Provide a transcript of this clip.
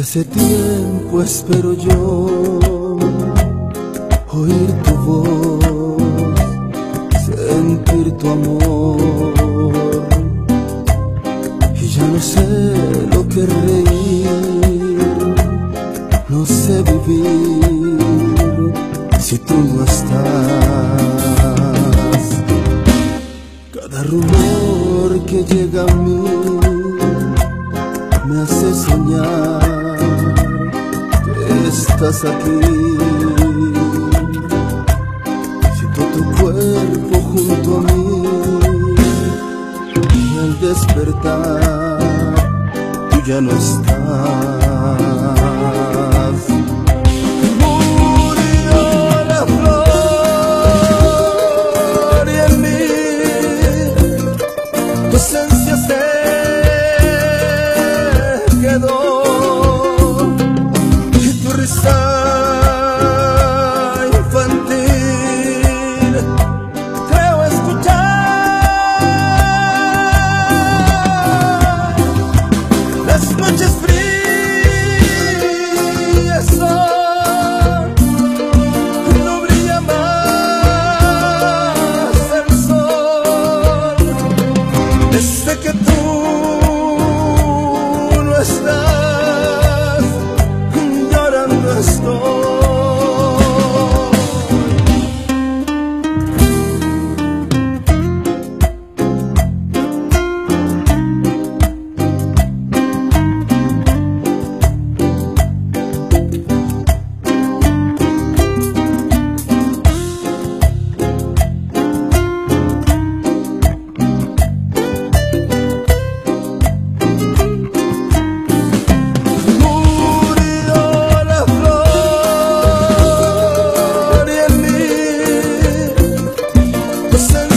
hace tiempo espero yo oír tu voz, sentir tu amor. Y ya no sé lo que reír, no sé vivir si tú no estás. Cada rumor que llega a mí me hace soñar estás aquí. Siento tu cuerpo junto a mí y al despertar tú ya no estás. But